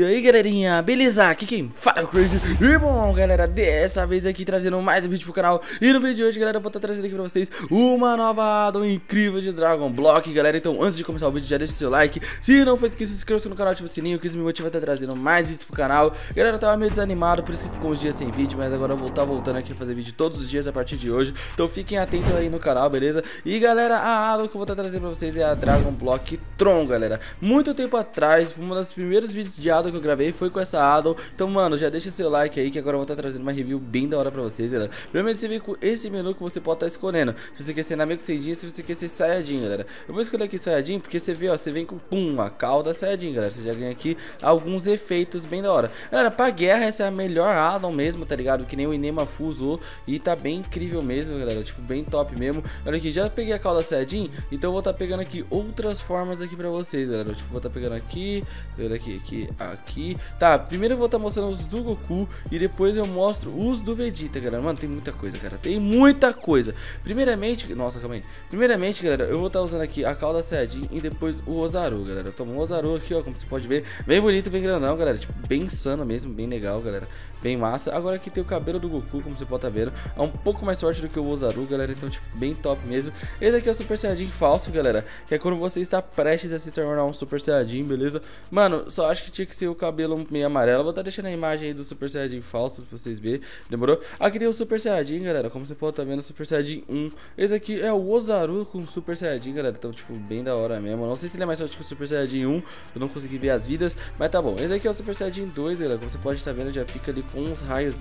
E aí galerinha, beleza? Aqui quem fala é o Crazy E bom galera, dessa vez aqui trazendo mais um vídeo pro canal. E no vídeo de hoje galera, eu vou estar trazendo aqui pra vocês Uma nova addon incrível de Dragon Block Galera, então antes de começar o vídeo já deixa o seu like. Se não for inscrito, se inscreva no canal, ativa o sininho Que isso me motiva a estar trazendo mais vídeos pro canal. Galera, eu tava meio desanimado, por isso que ficou uns dias sem vídeo Mas agora eu vou estar voltando aqui a fazer vídeo todos os dias a partir de hoje. Então fiquem atentos aí no canal, beleza? E galera, a addon que eu vou estar trazendo pra vocês é a Dragon Block Tron, galera. Muito tempo atrás, uma das primeiros vídeos de addon que eu gravei foi com essa addon. Então, mano, já deixa seu like aí que agora eu vou estar tá trazendo uma review bem da hora pra vocês, galera. Primeiramente, você vem com esse menu que você pode estar tá escolhendo. Se você quer ser Nameku Seijin, se você quer ser Sayajin, galera. Eu vou escolher aqui Sayajin porque você vê, ó, você vem com, pum, a cauda Sayajin, galera. Você já ganha aqui alguns efeitos bem da hora. Galera, pra guerra, essa é a melhor addon mesmo, tá ligado? Que nem o Inema usou. E tá bem incrível mesmo, galera. Tipo, bem top mesmo. Olha aqui, já peguei a cauda Sayajin, então eu vou estar tá pegando aqui outras formas aqui pra vocês, galera. Tipo, vou estar tá pegando aqui, olha aqui, aqui, aqui. Tá, primeiro eu vou estar tá mostrando os do Goku e depois eu mostro os do Vegeta, galera. Mano, tem muita coisa, cara. Tem muita coisa. Primeiramente, nossa, calma aí. Primeiramente, galera, eu vou estar tá usando aqui a cauda Saiyajin e depois o Ozaru, galera. Eu tomo o Ozaru aqui, ó, como você pode ver. Bem bonito, bem grandão, galera. Tipo, bem insano mesmo, bem legal, galera. Bem massa. Agora aqui tem o cabelo do Goku, como você pode estar tá vendo. É um pouco mais forte do que o Ozaru, galera. Então, tipo, bem top mesmo. Esse aqui é o Super Saiyajin falso, galera. Que é quando você está prestes a se tornar um Super Saiyajin, beleza? Mano, só acho que tinha que ser o cabelo meio amarelo. Vou estar tá deixando a imagem aí do Super Saiyajin falso pra vocês verem. Demorou? Aqui tem o Super Saiyajin, galera. Como você pode estar tá vendo, Super Saiyajin 1. Esse aqui é o Ozaru com Super Saiyajin, galera. Então, tipo, bem da hora mesmo. Não sei se ele é mais forte que o Super Saiyajin 1. Eu não consegui ver as vidas. Mas tá bom. Esse aqui é o Super Saiyajin 2, galera. Como você pode estar vendo, já fica ali com uns raios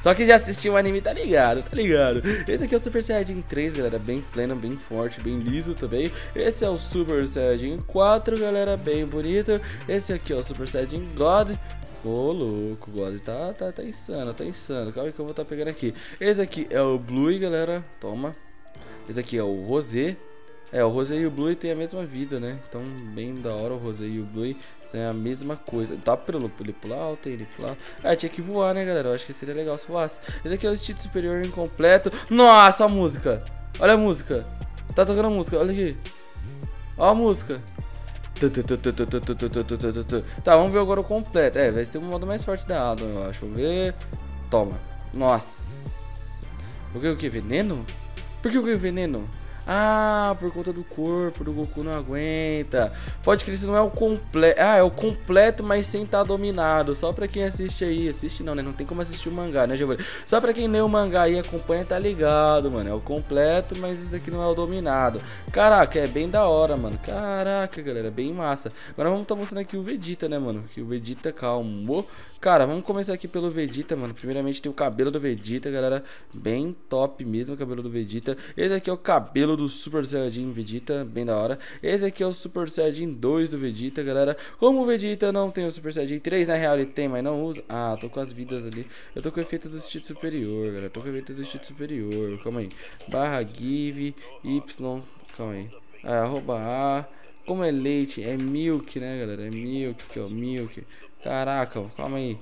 só que já assistiu o anime, tá ligado, tá ligado. Esse aqui é o Super Saiyajin 3, galera, bem pleno, bem forte, bem liso também. Esse é o Super Saiyajin 4, galera, bem bonito. Esse aqui é o Super Saiyajin God. Ô, oh, louco, God tá, tá, tá insano, tá insano. Calma que eu vou estar tá pegando aqui. Esse aqui é o Blue, galera, toma. Esse aqui é o Rosé. É, o Rosé e o Blue tem a mesma vida, né? Então, bem da hora o Rosé e o Blue é a mesma coisa. Tá pelo ele pular alto, ele pular. Ah, tinha que voar, né, galera? Eu acho que seria legal se voasse. Esse aqui é o estilo superior incompleto. Nossa, a música! Olha a música. Tá tocando a música, olha aqui. Olha a música. Tá, vamos ver agora o completo. É, vai ser o modo mais forte da Adam, eu acho. Vamos ver. Toma. Nossa. O que? O que? Veneno? Por que o que? Veneno? Ah, por conta do corpo, do Goku não aguenta. Pode crer, isso não é o completo. Ah, é o completo, mas sem estar tá dominado. Só pra quem assiste aí. Assiste não, né? Não tem como assistir o mangá, né, Giovanni? Só pra quem lê o mangá e acompanha, tá ligado, mano. É o completo, mas isso aqui não é o dominado. Caraca, é bem da hora, mano. Caraca, galera, bem massa. Agora vamos tá mostrando aqui o Vegeta, né, mano? Que o Vegeta calmou. Cara, vamos começar aqui pelo Vegeta, mano. Primeiramente tem o cabelo do Vegeta, galera. Bem top mesmo o cabelo do Vegeta. Esse aqui é o cabelo do Super Saiyajin Vegeta, bem da hora. Esse aqui é o Super Saiyajin 2 do Vegeta, galera. Como o Vegeta não tem o Super Saiyajin 3, na real ele tem, mas não usa. Ah, tô com as vidas ali. Eu tô com o efeito do estilo superior, galera. Tô com o efeito do estilo superior. Calma aí. Barra give Y. Calma aí. Ah, arroba A. Como é leite, é milk, né, galera? É milk, que é o milk. Caraca, calma aí.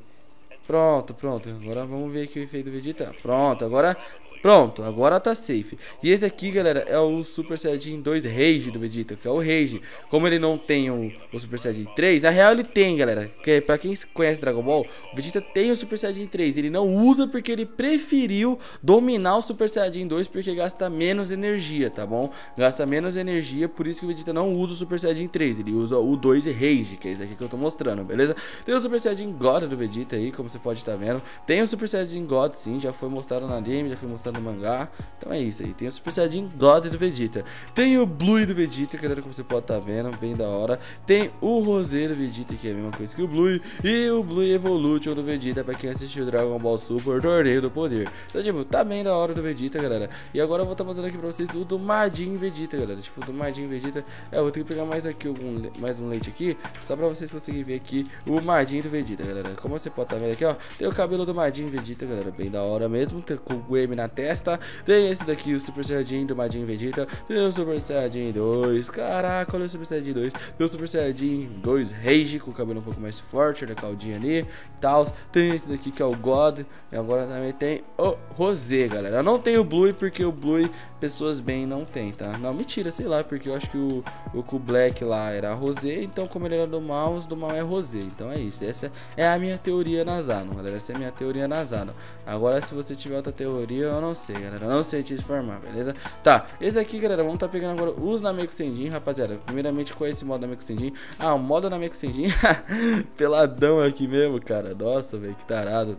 Pronto, pronto. Agora vamos ver aqui o efeito do Vegeta. Pronto, agora Pronto, agora tá safe. E esse aqui, galera, é o Super Saiyajin 2 Rage do Vegeta, que é o Rage. Como ele não tem o, o Super Saiyajin 3, na real ele tem, galera. Que pra quem conhece Dragon Ball, o Vegeta tem o Super Saiyajin 3. Ele não usa porque ele preferiu dominar o Super Saiyajin 2 porque gasta menos energia, tá bom? Gasta menos energia, por isso que o Vegeta não usa o Super Saiyajin 3. Ele usa o 2 Rage, que é esse aqui que eu tô mostrando, beleza? Tem o Super Saiyajin God do Vegeta aí, como você pode estar tá vendo. Tem o Super Saiyajin God, sim, já foi mostrado na game, já foi mostrado no mangá. Então é isso aí. Tem o Super Saiyajin God do Vegeta. Tem o Blue do Vegeta, galera, como você pode estar tá vendo, bem da hora. Tem o Rosé do Vegeta, que é a mesma coisa que o Blue. E o Blue Evolution do Vegeta, pra quem assistiu Dragon Ball Super Torneio do Poder. Então, tipo, tá bem da hora do Vegeta, galera. E agora eu vou estar tá mostrando aqui pra vocês o do Majin Vegeta, galera. Tipo, do Majin Vegeta. É, eu vou ter que pegar mais aqui algum, mais um leite aqui, só pra vocês conseguirem ver aqui o Majin do Vegeta, galera. Como você pode estar tá vendo aqui, ó, tem o cabelo do Majin Vegeta, galera, bem da hora mesmo. Tem com o M na testa. Tem esse daqui, o Super Saiyajin do Majin Vegeta. Tem o Super Saiyajin 2. Caraca, olha o Super Saiyajin 2. Tem o Super Saiyajin 2 Rage, com o cabelo um pouco mais forte, olha a caldinha ali. Tal. Tem esse daqui que é o God. E agora também tem o Rosé, galera. Não tem o Blue, porque o Blue pessoas bem não tem, tá? Não, mentira, sei lá, porque eu acho que o, o Ku Black lá era Rosé, então como ele era do mal, os do mal é Rosé. Então é isso, essa é a minha teoria na Zano, galera, essa é a minha teoria na Zano. Agora se você tiver outra teoria, eu não sei, galera, não sei te informar, beleza? Tá, esse aqui, galera, vamos tá pegando agora os Nameku Senjin, rapaziada. Primeiramente com esse modo Nameku Senjin. Ah, o modo Nameku Senjin, peladão aqui mesmo, cara. Nossa, velho, que tarado.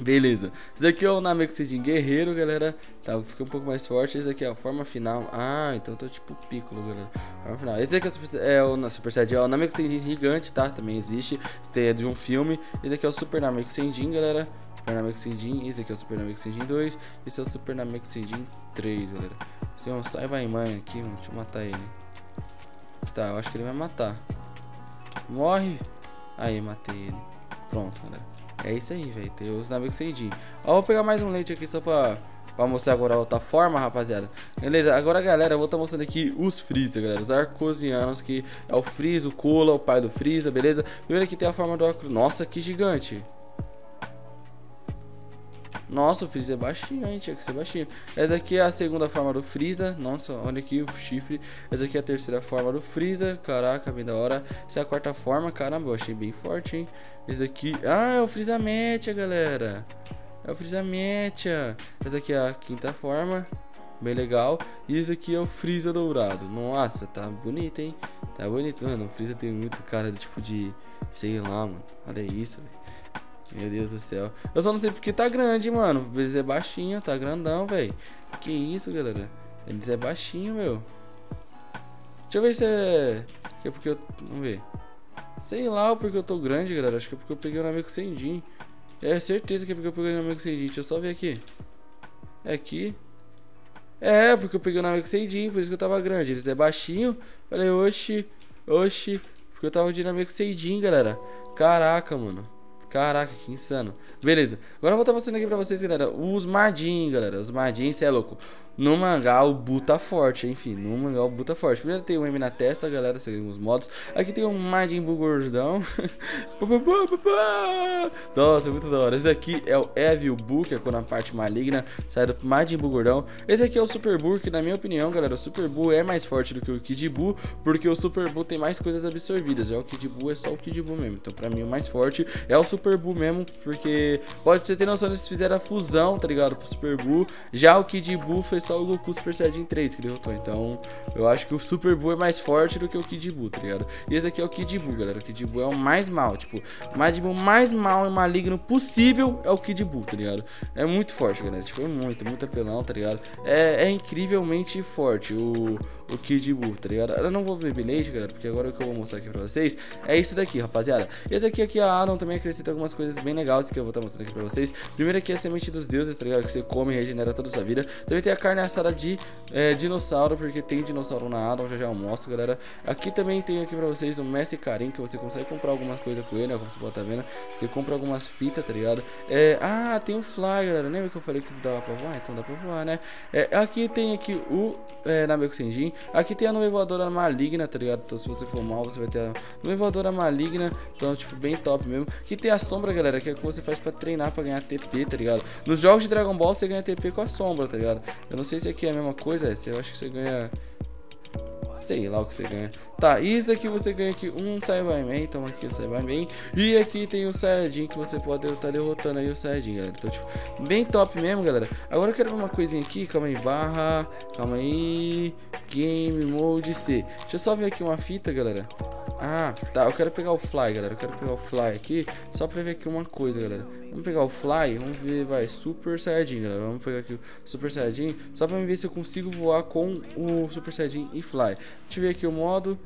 Beleza, esse daqui é o Namekusei Guerreiro, galera. Tá, fica um pouco mais forte. Esse aqui é a forma final. Ah, então tô tipo Piccolo, galera. Forma final. Esse daqui é o Super, é o, Super Saiyajin, é o Namekusei Gigante, tá? Também existe. Tem é de um filme. Esse aqui é o Super Namekusei galera. Super Namekusei Esse aqui é o Super Namekusei 2 Esse é o Super Namekusei 3, galera. É um Saibaimon aqui, mano. Deixa eu matar ele. Tá, eu acho que ele vai matar. Morre. Aí, matei ele Pronto, galera é isso aí, velho. Tem os navios sem Ó, vou pegar mais um leite aqui só pra, pra mostrar agora a outra forma, rapaziada. Beleza, agora, galera, eu vou estar tá mostrando aqui os Freeza, galera. Os Arcosianos, que é o Freeza, o Kula, o pai do Freeza, beleza? Primeiro aqui tem a forma do Arco... Nossa, que gigante. Nossa, o Freeza é baixinho, hein? Tinha que ser baixinho. Essa aqui é a segunda forma do Freeza. Nossa, olha aqui o chifre. Essa aqui é a terceira forma do Freeza. Caraca, bem da hora. Essa é a quarta forma. Caramba, eu achei bem forte, hein? Esse aqui... Ah, é o Freeza Mecha, galera. É o Freeza Mecha. Essa aqui é a quinta forma. Bem legal. E esse aqui é o Freeza dourado. Nossa, tá bonito, hein? Tá bonito, mano. O Freeza tem muito cara de tipo de... Sei lá, mano. Olha isso, velho. Meu Deus do céu. Eu só não sei porque tá grande, mano. Eles é baixinho, tá grandão, velho. Que isso, galera. Eles é baixinho, meu. Deixa eu ver se é... É porque eu... Vamos ver. Sei lá porque eu tô grande, galera. Acho que é porque eu peguei o Nameco Sendin. É certeza que é porque eu peguei o Nameco Sendin. Deixa eu só ver aqui. É aqui. É, porque eu peguei o Nameco Sendin. Por isso que eu tava grande. Eles é baixinho. Falei, oxi. Oxi. Porque eu tava de Nameco Sendin, galera. Caraca, mano. Caraca, que insano. Beleza. Agora eu vou estar mostrando aqui pra vocês, galera, os Madin, galera. Os Madin, cê é louco. No mangá o Bu tá forte, enfim, no mangá o Bu tá forte. Primeiro tem o M na testa, galera, seguimos os modos. Aqui tem o Majin Buu gordão. Nossa, muito da hora. Esse daqui é o Evil Buu, que é quando a parte maligna sai do Majin Buu gordão. Esse aqui é o Super Buu, que na minha opinião, galera, o Super Buu é mais forte do que o Kid Buu, porque o Super Buu tem mais coisas absorvidas. É o Kid Buu, é só o Kid Buu mesmo. Então, pra mim, o mais forte é o Super Buu mesmo, porque pode você ter noção, eles fizeram a fusão, tá ligado, pro Super Buu. Já o Kid Buu foi só o Goku Super Saiyajin 3 que derrotou. Então, eu acho que o Super Buu é mais forte do que o Kid Buu, tá ligado? E esse aqui é o Kid Buu, galera. O Kid Buu é o mais mal, tipo, o Majin Buu mais mal e maligno possível é o Kid Buu, tá ligado? É muito forte, galera. Tipo, é muito, muito apelão, tá ligado? É, é incrivelmente forte o, o Kid Buu, tá ligado? Eu não vou beber leite, galera, porque agora o que eu vou mostrar aqui pra vocês é isso daqui, rapaziada. Esse aqui, aqui a Adam também acrescenta algumas coisas bem legais que eu vou estar tá mostrando aqui pra vocês. Primeiro aqui é a semente dos deuses, tá ligado? Que você come e regenera toda a sua vida. Também tem a carne assada de é, dinossauro, porque tem dinossauro na Adam, já já eu mostro, galera. Aqui também tem aqui pra vocês o Mestre Karim, que você consegue comprar algumas coisas com ele, ó, como você pode tá vendo. Você compra algumas fitas, tá ligado? É, ah, tem o Fly, galera. Lembra que eu falei que dava pra voar? Então dá pra voar, né? É, aqui tem aqui o é, Nameku Senjin. Aqui tem a nuvem voadora maligna, tá ligado? Então se você for mal, você vai ter a nuvem voadora maligna. Então, tipo, bem top mesmo. Aqui tem a sombra, galera, que é o que você faz pra treinar, pra ganhar TP, tá ligado? Nos jogos de Dragon Ball você ganha TP com a sombra, tá ligado? Eu não sei se aqui é a mesma coisa, eu acho que você ganha Sei lá o que você ganha. Tá, isso daqui você ganha aqui um Cyberman. Então aqui o Cyberman. E aqui tem o Saiyajin que você pode estar tá derrotando aí o Saiyajin, galera. Então, tipo, bem top mesmo, galera. Agora eu quero ver uma coisinha aqui. Calma aí, barra. Calma aí. Game Mode C. Deixa eu só ver aqui uma fita, galera. Ah, tá. Eu quero pegar o Fly, galera. Eu quero pegar o Fly aqui. Só pra ver aqui uma coisa, galera. Vamos pegar o Fly. Vamos ver, vai. Super Saiyajin, galera. Vamos pegar aqui o Super Saiyajin. Só pra ver se eu consigo voar com o Super Saiyajin e Fly. Deixa eu ver aqui o modo.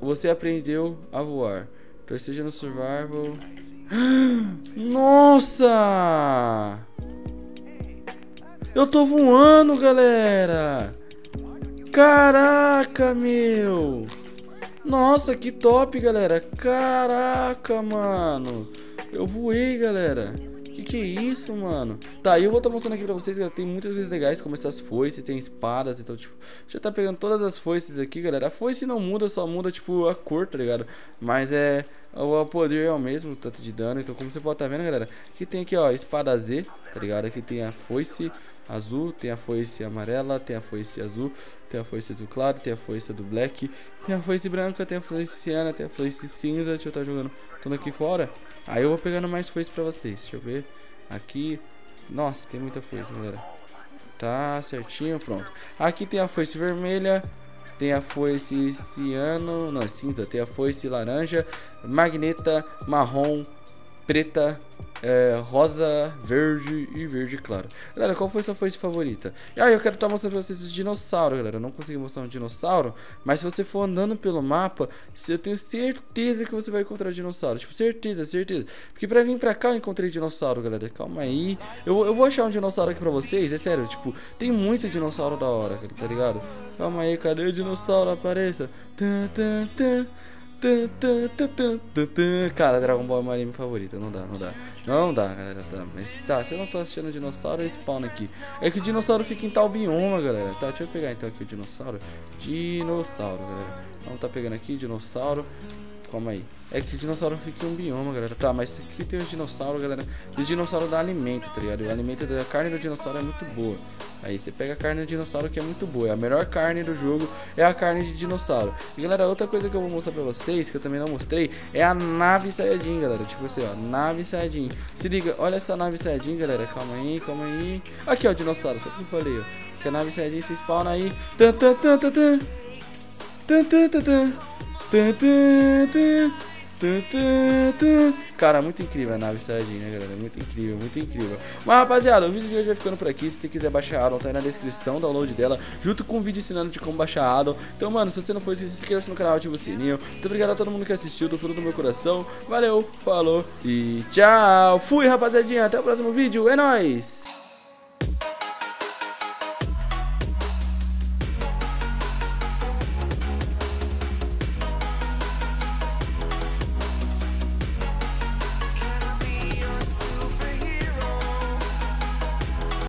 Você aprendeu a voar. Então esteja no survival. Nossa! Eu tô voando, galera! Caraca, meu! Nossa, que top, galera! Caraca, mano! Eu voei, galera! Que que é isso, mano? Tá, eu vou estar tá mostrando aqui pra vocês, galera. Tem muitas coisas legais, como essas foices, tem espadas, então, tipo... Estar tá pegando todas as foices aqui, galera. A foice não muda, só muda, tipo, a cor, tá ligado? Mas é... O poder é o mesmo, tanto de dano. Então, como você pode estar tá vendo, galera, aqui tem aqui, ó, espada Z, tá ligado? Aqui tem a foice azul, tem a foice amarela, tem a foice azul, tem a foice azul claro, tem a foice do black, tem a foice branca, tem a foice ciana, tem a foice cinza. Deixa eu estar tá jogando tudo aqui fora. Aí eu vou pegando mais foice pra vocês. Deixa eu ver. Aqui. Nossa, tem muita foice, galera. Tá certinho, pronto. Aqui tem a foice vermelha. Tem a foice ciano, não, cinza. Tem a foice laranja, magneta, marrom, preta, é, rosa, verde e verde claro. Galera, qual foi sua foice favorita? Aí, eu quero estar tá mostrando pra vocês os dinossauros, galera. Eu não consegui mostrar um dinossauro, mas se você for andando pelo mapa, eu tenho certeza que você vai encontrar dinossauro. Tipo, certeza, certeza. Porque pra vir pra cá eu encontrei dinossauro, galera. Calma aí. Eu, eu vou achar um dinossauro aqui pra vocês, é sério. Tipo, tem muito dinossauro da hora, tá ligado? Calma aí, cadê o dinossauro? Apareça. Tum, tum, tum. Cara, Dragon Ball é meu anime favorito. Não dá, não dá. Não dá, galera. Tá. Mas tá, se eu não tô assistindo dinossauro, eu spawn aqui. É que o dinossauro fica em tal bioma, galera. Tá, deixa eu pegar então aqui o dinossauro. Dinossauro, galera. Vamos tá pegando aqui, dinossauro. Calma aí. É que dinossauro fica em um bioma, galera. Tá, mas aqui tem os dinossauros, galera. E o dinossauro dá alimento, tá ligado? o alimento da carne do dinossauro é muito boa. Aí você pega a carne do dinossauro que é muito boa. É a melhor carne do jogo é a carne de dinossauro. E galera, outra coisa que eu vou mostrar pra vocês, que eu também não mostrei, é a nave Saiyajin, galera. Tipo assim, ó, nave Saiyajin. Se liga, olha essa nave Saiyajin, galera. Calma aí, calma aí. Aqui, ó, o dinossauro, só que eu falei, ó. Que a nave Saiyajin se spawna aí. Tan, tan, tan, tan, tan. Tan, tan, tan, tan. Cara, muito incrível a nave Saiyajin, né, galera? Muito incrível, muito incrível. Mas, rapaziada, o vídeo de hoje vai ficando por aqui. Se você quiser baixar a Addon, tá aí na descrição, download dela, junto com o vídeo ensinando de como baixar a Addon. Então, mano, se você não for inscrito, se inscreva-se no canal, ativa o sininho. Muito obrigado a todo mundo que assistiu, do fundo do meu coração. Valeu, falou e tchau. Fui, rapaziadinha. Até o próximo vídeo. É nóis!